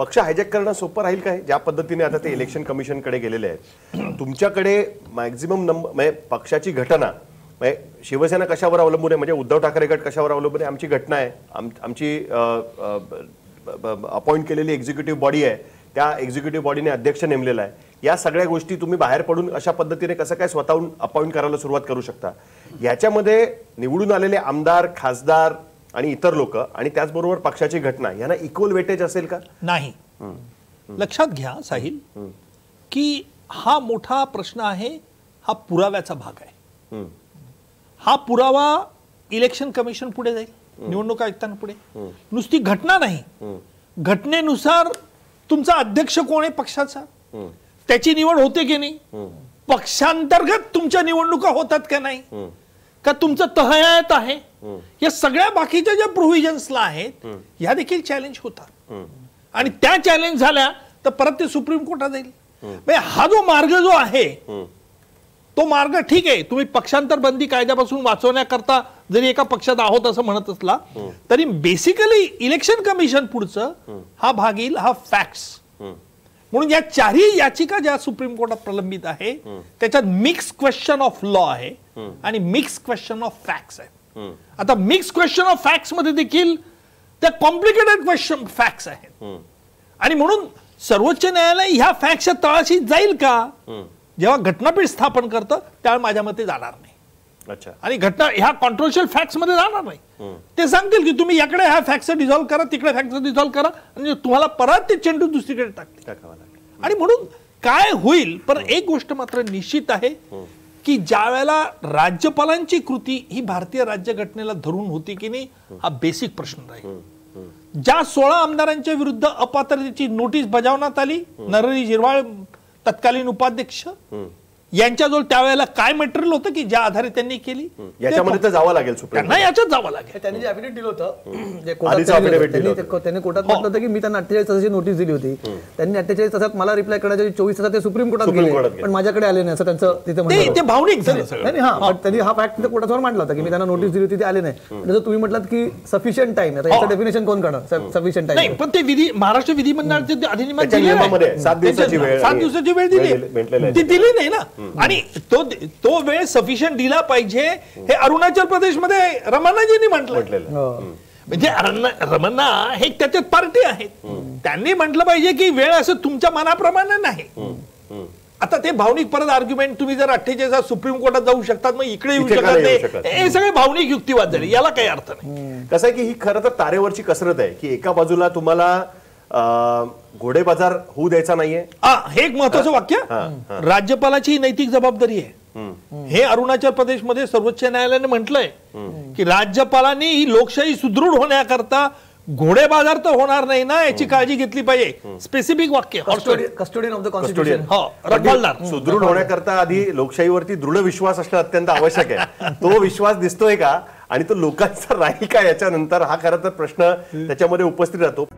पक्ष हायजॅक करणं सोपं राहील काय? ज्या पद्धतीने आता ते इलेक्शन कमिशनकडे गेलेले आहेत. तुमच्याकडे मॅक्झिमम नंबर म्हणजे पक्षाची घटना म्हणजे शिवसेना कशावर अवलंबून आहे? म्हणजे उद्धव ठाकरे गट कशावर अवलंबून आहे? आमची घटना आहे. आम- आमची अपॉइंट केलेली एक्झिक्युटिव्ह बॉडी आहे. त्या एक्झिक्युटिव्ह बॉडीने अध्यक्ष नेमलेला आहे. या सगळ्या गोष्टी तुम्ही बाहेर पडून अशा पद्धतीने कसं काय स्वतःहून अपॉइंट करायला सुरुवात करू शकता? याच्यामध्ये निवडून आलेले आमदार खासदार आणि इतर लोक आणि त्याचबरोबर पक्षाची घटना यांना इक्वल वेटेज असेल का? नाही. लक्षात घ्या साहिल की हा मोठा प्रश्न आहे हा पुराव्याचा भाग आहे. हा पुरावा इलेक्शन कमिशन पुढे जाईल निवडणूक आयुक्तांपुढे. नुसती घटना नाही. घटनेनुसार तुमचा अध्यक्ष कोण आहे पक्षाचा? त्याची निवड होते की नाही? पक्षांतर्गत तुमच्या निवडणुका होतात का नाही? का तुमचं तहयात आहे? या सगळ्या बाकीच्या ज्या प्रोव्हिजन्सला आहेत या देखील चॅलेंज होतात. आणि त्या चॅलेंज झाल्या तर परत ते सुप्रीम कोर्टात जाईल. म्हणजे हा जो मार्ग जो आहे तो मार्ग ठीक आहे. तुम्ही पक्षांतर बंदी कायद्यापासून वाचवण्याकरता जरी एका पक्षात आहोत असं म्हणत असला तरी बेसिकली इलेक्शन कमिशन पुढचं हा भाग येईल हा फॅक्ट्स म्हणून या चारही याचिका ज्या सुप्रीम कोर्टात प्रलंबित आहे त्याच्यात मिक्स क्वेश्चन ऑफ लॉ आहे आणि मिक्स क्वेश्चन ऑफ फॅक्ट्स आहे. आता मिक्स क्वेश्चन ऑफ फॅक्ट्समध्ये देखील त्या कॉम्प्लिकेटेड क्वेश्चन फॅक्ट्स आहेत. आणि म्हणून सर्वोच्च न्यायालय ह्या फॅक्टच्या तळाशी जाईल का? जेव्हा घटनापीठ स्थापन करतं त्यावेळी माझ्या मते जाणार नाही. अच्छा. आणि घटना ह्या कॉन्ट्रोवर्शियल फॅक्ट्समध्ये जाणार नाही. ते सांगतील की तुम्ही याकडे ह्या फॅक्ट्स डिझॉल्व्ह करा तिकडे फॅक्ट्स डिझॉल्व्ह करा आणि तुम्हाला परत ते चेंडू दुसरीकडे टाकतील. आणि म्हणून काय होईल पण एक गोष्ट मात्र निश्चित आहे की ज्या वेळेला राज्यपालांची कृती ही भारतीय राज्यघटनेला धरून होती की नाही हा बेसिक प्रश्न राहील. ज्या सोळा आमदारांच्या विरुद्ध अपात्रतेची नोटीस बजावण्यात आली नरहरी झिरवाळ तत्कालीन उपाध्यक्ष यांच्याजवळ त्यावेळेला काय मटेरियल होतं की ज्या आधारे त्यांनी केली? याच्यामध्ये तर जावं लागेल सुप्रीम त्यांना याच्यात जावं लागेल. त्यांनी जे affidavit दिलं होतं जे कोर्टात आधीचं त्यांनी कोर्टात म्हटलं होतं की मी त्यांना अठ्ठेचाळीस तासाची नोटीस दिली होती. त्यांनी अठ्ठेचाळीस तासात मला रिप्लाय करण्याच्या चोवीस तासात ते सुप्रीम कोर्टात गेले. पण माझ्याकडे आले नाही असं त्यांचं तिथे ते भावनिक झालं हा पण त्यांनी हा फॅक्ट कोर्टासमोर मांडला होता की मी त्यांना नोटीस दिली होती ते आले नाही. जसं तुम्ही म्हटलात की सफिशियंट टाइम आता याचं डेफिनेशन कोण करणार? सफिशियंट नाही टाइम पण ते विधी महाराष्ट्र विधिमंडळाचे ते अधिनियमात आहे. आहे. सात दिवसाची वेळ सात आणि- दिवसाची वेळ वेळ दिली आहे. ती दिली नाही ना. आणि तो तो वेळ सफिशियंट दिला पाहिजे हे अरुणाचल प्रदेशमध्ये रमणाजींनी म्हटलं. म्हटलेलं म्हणजे रमणा हे त्याच्यात पार्टी आहेत. त्यांनी म्हटलं पाहिजे की वेळ असं तुमच्या मनाप्रमाणे नाही. आता ते भावनिक परत आर्ग्युमेंट तुम्ही जर अठ्ठेचाळीस सुप्रीम कोर्टात जाऊ शकतात मग इकडे येऊ इथे का शकत नाही येऊ नाही. शकत? हे सगळे भावनिक युक्तिवाद झाले. याला काही अर्थ नाही. कसं आहे की ही खरं तर तारेवरची कसरत आहे की एका बाजूला तुम्हाला घोडे बाजार होऊ द्यायचा नाहीये. हा हे एक महत्वाचं वाक्य. राज्यपालाची नैतिक जबाबदारी आहे. हे अरुणाचल प्रदेशमध्ये सर्वोच्च न्यायालयाने म्हटलंय की राज्यपालांनी ही लोकशाही सुदृढ होण्याकरता घोडे बाजार तर होणार नाही ना याची काळजी घेतली पाहिजे. स्पेसिफिक वाक्य कस्टोडियन ऑफ द कॉन्स्टिट्यूशन हो रखवालदार. सुदृढ होण्याकरता आधी लोकशाहीवरती दृढ विश्वास असणं अत्यंत आवश्यक आहे. तो विश्वास दिसतोय का? आणि तो लोकांचा राहील का याच्यानंतर? हा खरं तर प्रश्न त्याच्यामध्ये उपस्थित राहतो.